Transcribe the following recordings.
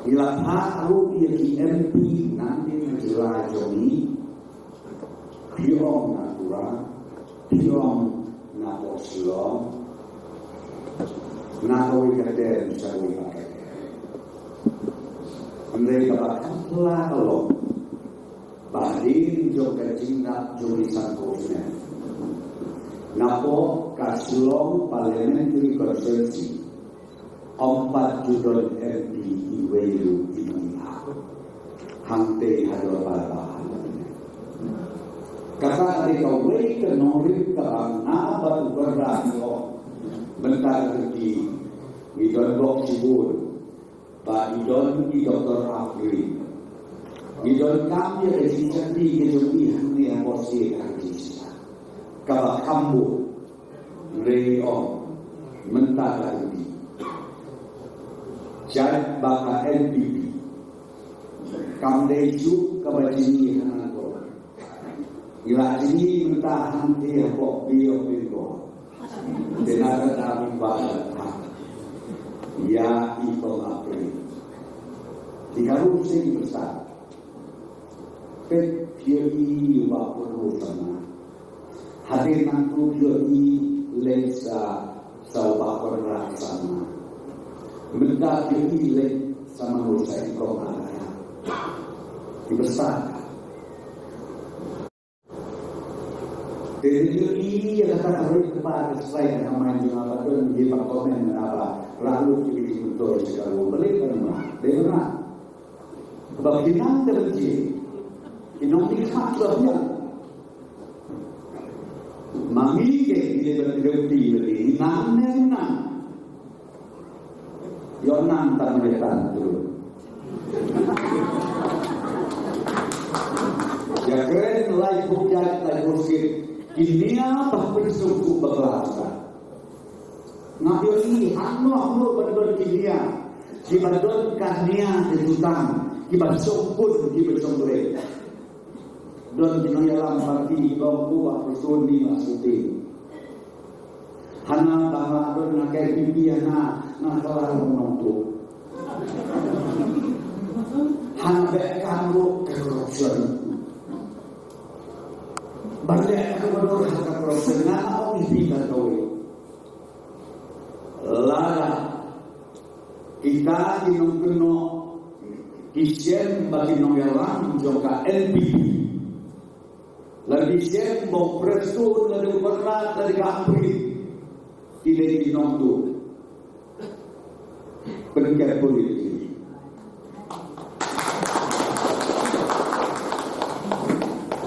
Ilapharu ili MP nanti menjelaskan Joni Piong natura Piong naposlo Nakowi kate Misawi pakai Mereka bakal lalu Bahdin juga cinta Joni Sangkosnya Napo kasulong parliamentary constituency empat judul MP Iweyu Inuha Hante hadal balabahan Kata ketika wei ke norit ke na batu berang yo. Bentar kerji idon blok sibur ba idon i doktor Rafri idon kami ada sisa di kejumihan ni yang posi kerji kaba kambu. Rei om. Mentar kerji Jad baka NPP Kamdeju kabajini hanako Ila jini minta hanti hapok biyo biyo Denara dami bala Ya iko apri Tiga rusi besar Pet piyi wa purwo sama. Hadir nantu piyi Lesa Sawa perrak sama mendaki ile sama engkau ada dibesarkan dari ini yang kata harus kepada saya nama yang dan di komen apa lalu jadi betul sekali beli bagaimana terjadi inong ikhlas lahnya Mami lebih nang Yonan tak melihat dulu. Ya keren lai hujat lai musik Kinia bah bersuku berkelasa Ngabil ini? Hanu hanu berdua kinia Kibadon kania ditutang Kibad sokun kibad sokure Don kinoyalam pati Bangku bah bersuni maksudin Hana bahwa don nakai bibi na na kelar menontu. Hana be kamu corruption. Balik aku berdua haka corruption na ako ibig kau. Lara kita dinungkuno kisien bagi nongelang joka NPP. Lagi sien mau presto lagi berat tidak dinontu pendidikan politik.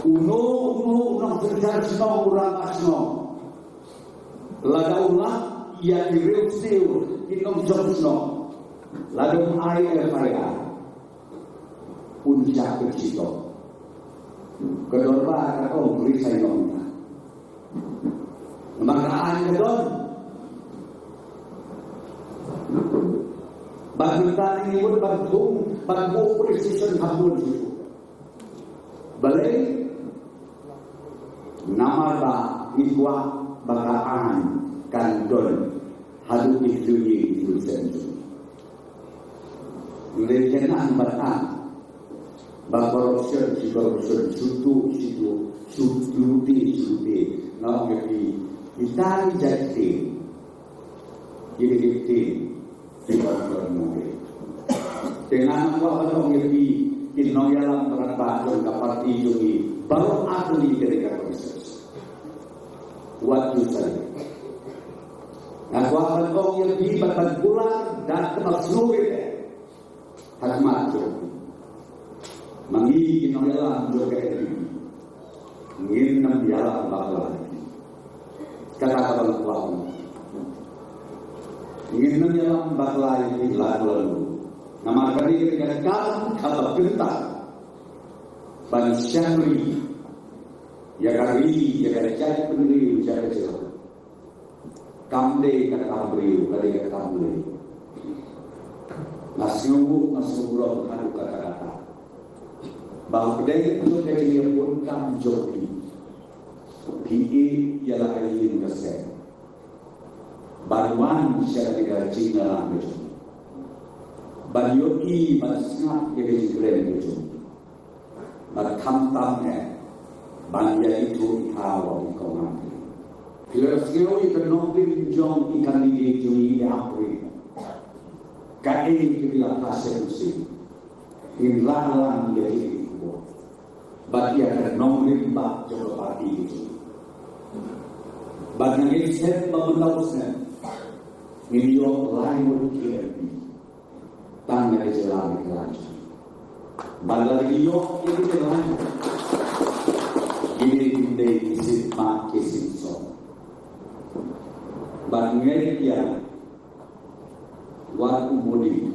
Uno uno unang berjalan semua orang asno. Laga ulang ia diril siu inom jomsno. Laga ai elfaya. Puncak kecito. Kedorba beri saya Maka kedon Bagitan ini pun bantung, bantu precision itu. Balai nama ikwa bakaan kandon halu itu itu sensu. Lejenan bataan ba korupsi si korupsi sutu situ suti suti nggak ngerti kita jadi. Jadi jadi dengan apa kalau ngerti inno yalam terbaca dapat dijungi baru ahli ketika proses what you say Aku akan kau ngerti batang bulan dan tempat seluruh Hakmat Mangi inno yalam juga ini Ingin nam yalam bakal Kata-kata Allah ingin menyelam bakla ini lalu nama kali ketika kalam kata bentar ban syamri ya kari ya kari cari pendiri bicara kecil. Kamde kata kamri kali kata kamde nasyubu nasyubu kadu kata-kata bahwa itu dari pun kam joki Pi ialah ayin kesehatan baruan secara digaji dalam itu. ban yo i ban snap ye ke glen ke chu ban tham tam ne ban ya i tu i ha wa i ko ma Kira skill i kan nok din jong i kan di ju i apri ka e ki bila ta se si in la la ye i ko ba ya kan nok din ba jo ba ti ju ba ngin set ba benda usne in your me tanga di jalan kerajaan Bala di yo ini jalan ini inde isit ma kisit so Bangai dia Waktu mudi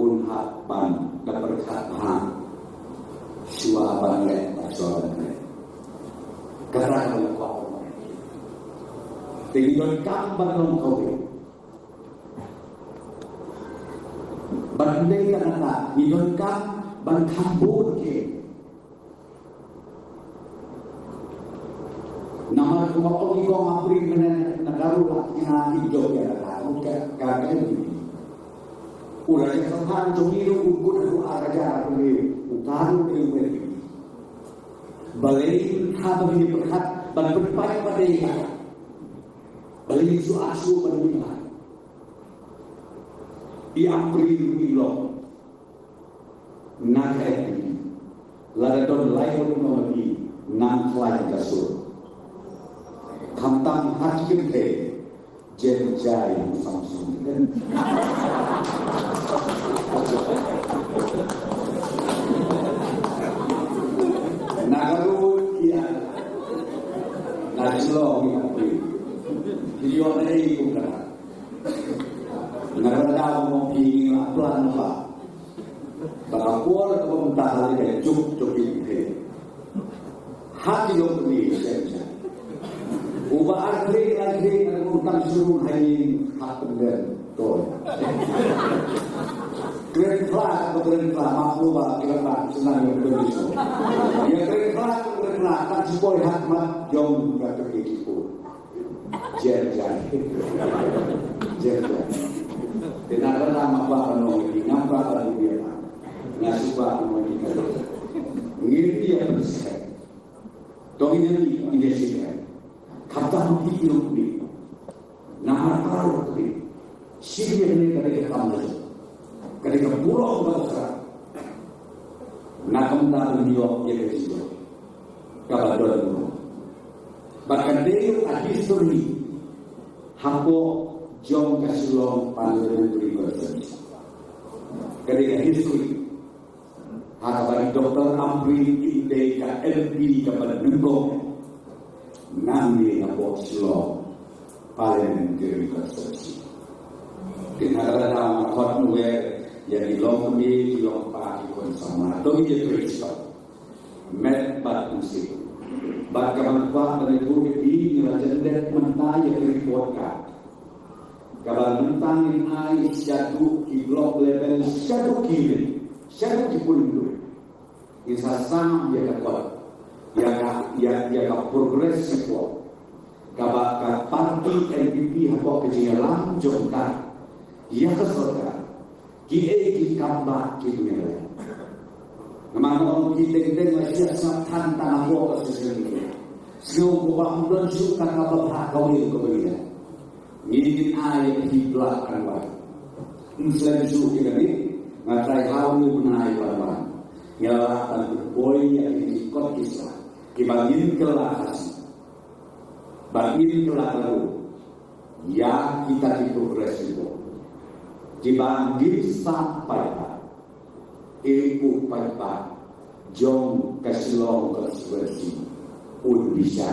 Unhat ban Keberkat han Sua bangai Pasua bangai Kerana kau Tinggal kapan dong kau Bandai kan kata, ke. Nama kuma ogi ko ngapri mene nagaru lah hijau ya kata, muka kata ini. Ulah yang sekarang jomiru ukun aku araja aku utaru kata ini berkat ban berpai pada. Balai su asu pada i apri i lo na kai la don lai ko no ni nan klai ka su tham tam ha kim te jen jai sam sum den nagaru ia na slo mi apri Dia ni bukan ngaradaw mo pingin ang plan pa. Bakakuar ka pemutahan ka juk juk ini. Hati yung kami siya. Uba agri agri ang utang suruh hapenden to. Keren kelas, keren kelas, keren kelas, senang yang. Ya keren kelas, keren kelas, kan sepoi hakmat, jom gak kekikipu. Jer, jer. Jer, jer. Kenapa nama Pak dia ngasih Pak Penoli? Ngerti ya bersih. Toh ini ini sih Kata mati hidup ni. Nama taruh ni. Sih ini kerja kamu. Pulau besar. Nakam tak dia ya kerja. Kabar dulu. Bahkan dia ada history. Hapo jom kasulong pangeran berikutnya. Ketika history, hakapan dokter Amri ide ka LP kepada Nunggo, nanti nabok sulong paling berikutnya. Kenapa dalam kot nuwe yang di long kemi di long pagi kon sama. Atau dia Kristo met bat musik. Bat kaman kuat dari bumi ini raja det mentaya report ka Kabal mentangin ai satu ki blok level satu kiri pun itu isa sam ya ka ya ka ya ya ka progres sepo kaba ka parti NPP hapo ke dia lanjut ka ya ka sorka ki e ki kamba ki dunia Naman orang kita kita masih sangat tanah bawah sesuatu. Semua kubah dan suka kapal hak kau itu kemudian. Ngidin ay hibla kanwa. Islam su kini ngatai hawu punai barban. Ngela tan boy yang ikut kisah. Kibagin kelahas. Bagin kelaharu. Ya kita itu resiko. Dibanding sampai Ibu pai jong kesilong kesuasi un bisa